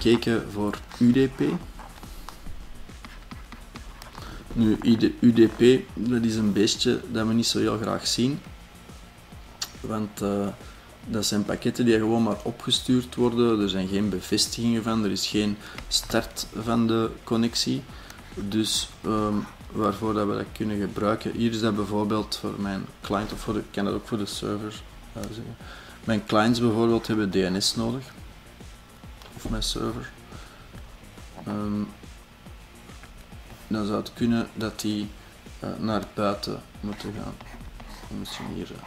gekeken voor UDP. Nu, UDP, dat is een beestje dat we niet zo heel graag zien. Want uh, dat zijn pakketten die gewoon maar opgestuurd worden. Er zijn geen bevestigingen van, er is geen start van de connectie. Dus um, waarvoor dat we dat kunnen gebruiken. Hier is dat bijvoorbeeld voor mijn client, of voor ik kan dat ook voor de server uh, zeggen. Mijn clients bijvoorbeeld hebben DNS nodig. Of mijn server. Um, dan zou het kunnen dat die uh, naar buiten moeten gaan. Misschien hier uh,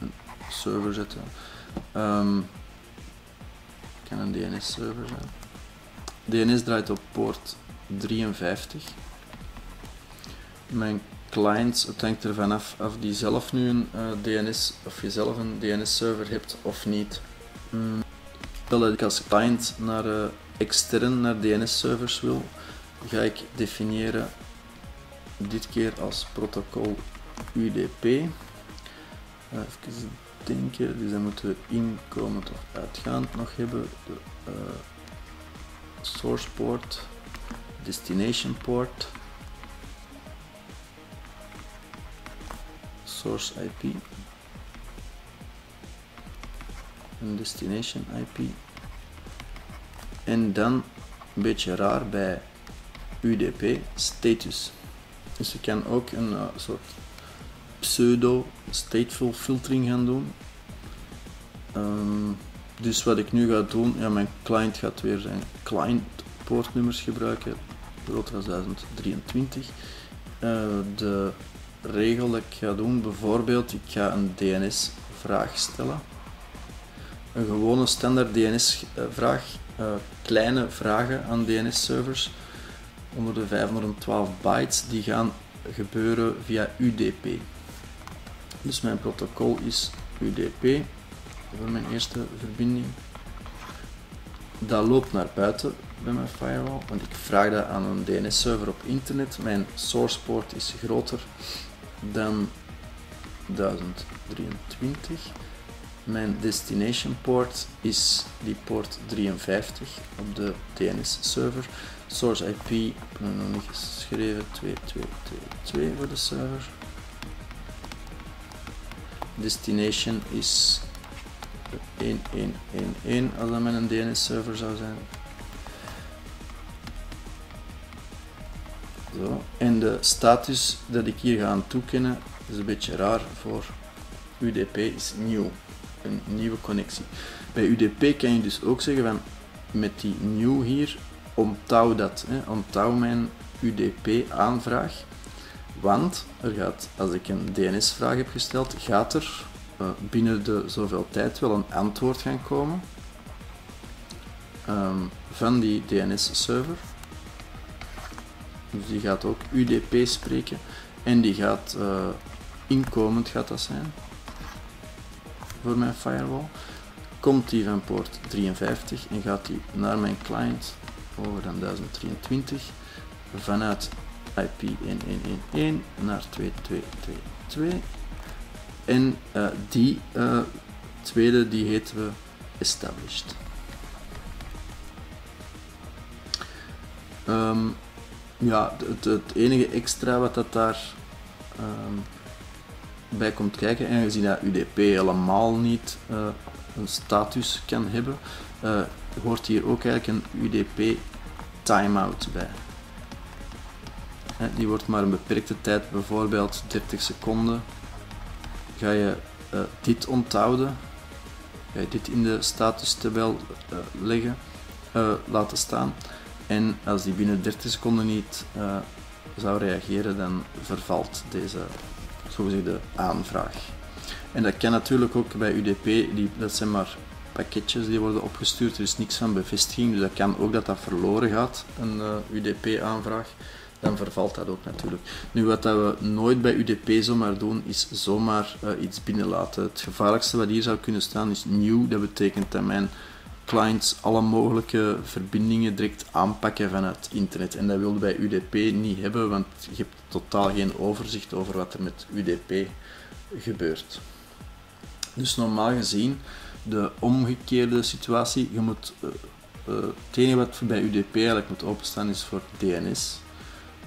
een server zetten. Um, kan een DNS-server zijn. DNS draait op poort 53. Mijn clients, het hangt ervan af of die zelf nu een uh, DNS, of je zelf een DNS-server hebt of niet. Mm. Stel dat ik als client naar uh, extern naar DNS-servers wil, ga ik definiëren dit keer als protocol UDP. Uh, even denken, dus dan moeten we inkomend of uitgaand nog hebben. De uh, source port, destination port, source IP en destination IP. En dan een beetje raar bij UDP status. Dus je kan ook een uh, soort pseudo stateful filtering gaan doen. Um, dus wat ik nu ga doen, ja, mijn client gaat weer zijn client poortnummers gebruiken, groter dan 1023. Uh, de regel dat ik ga doen, bijvoorbeeld, ik ga een DNS-vraag stellen. Een gewone standaard DNS-vraag, uh, kleine vragen aan DNS-servers onder de 512 bytes, die gaan gebeuren via UDP. Dus mijn protocol is UDP voor mijn eerste verbinding. Dat loopt naar buiten bij mijn firewall, want ik vraag dat aan een DNS-server op internet. Mijn source port is groter dan 1023. Mijn destination port is die port 53 op de DNS-server. Source IP, ik heb nog niet geschreven, 2222 voor de server. Destination is 1111 als dat met een DNS-server zou zijn. Zo. En de status dat ik hier ga toekennen, is een beetje raar voor UDP, is nieuw. Een nieuwe connectie. Bij UDP kan je dus ook zeggen van met die nieuw hier, onthoud dat. Hè. Onthoud mijn UDP-aanvraag. Want er gaat, als ik een DNS-vraag heb gesteld, gaat er uh, binnen de zoveel tijd wel een antwoord gaan komen um, van die DNS-server. Dus die gaat ook UDP spreken en die gaat uh, inkomend gaat dat zijn voor mijn firewall. Komt die van poort 53 en gaat die naar mijn client over dan 1023 vanuit IP 1111 naar 2222 en uh, die uh, tweede die heten we established. Um, ja, het, enige extra wat dat daar um, bij komt kijken, en gezien dat UDP helemaal niet uh, een status kan hebben, hoort hier ook eigenlijk een UDP timeout bij. Die wordt maar een beperkte tijd, bijvoorbeeld 30 seconden. Ga je uh, dit onthouden, ga je dit in de statustabel leggen, laten staan. En als die binnen 30 seconden niet zou reageren, dan vervalt deze zogezegde aanvraag. En dat kan natuurlijk ook bij UDP, die, dat zijn maar pakketjes die worden opgestuurd, er is niks van bevestiging, dus dat kan ook dat dat verloren gaat, een UDP-aanvraag dan vervalt dat ook natuurlijk. Nu, wat dat we nooit bij UDP zomaar doen, is zomaar uh, iets binnenlaten. Het gevaarlijkste wat hier zou kunnen staan is nieuw. Dat betekent dat mijn clients alle mogelijke verbindingen direct aanpakken vanuit internet. En dat willen bij UDP niet hebben, want je hebt totaal geen overzicht over wat er met UDP gebeurt. Dus normaal gezien, de omgekeerde situatie, je moet uh, uh, het enige wat bij UDP eigenlijk moet openstaan is voor DNS.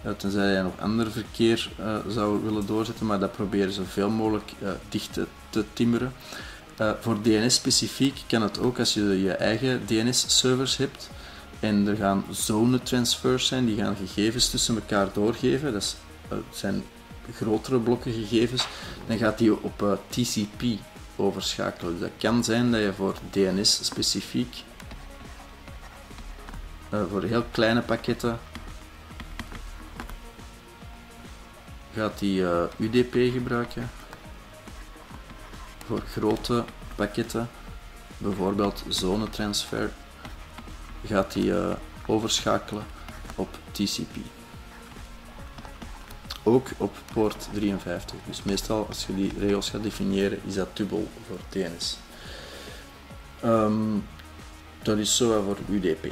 Uh, tenzij je nog ander verkeer zou willen doorzetten, maar dat proberen zoveel mogelijk dicht te, te timmeren. Voor DNS specifiek kan het ook als je je eigen DNS-servers hebt en er gaan zone transfers zijn, die gaan gegevens tussen elkaar doorgeven. Dat zijn grotere blokken gegevens, dan gaat die op TCP overschakelen. Dus dat kan zijn dat je voor DNS specifiek, voor heel kleine pakketten, gaat die eh, UDP gebruiken. Voor grote pakketten, bijvoorbeeld zone transfer, gaat die uh, overschakelen op TCP ook op poort 53. Dus meestal als je die regels gaat definiëren, is dat dubbel voor DNS. Um, ehm, dat is zo voor UDP.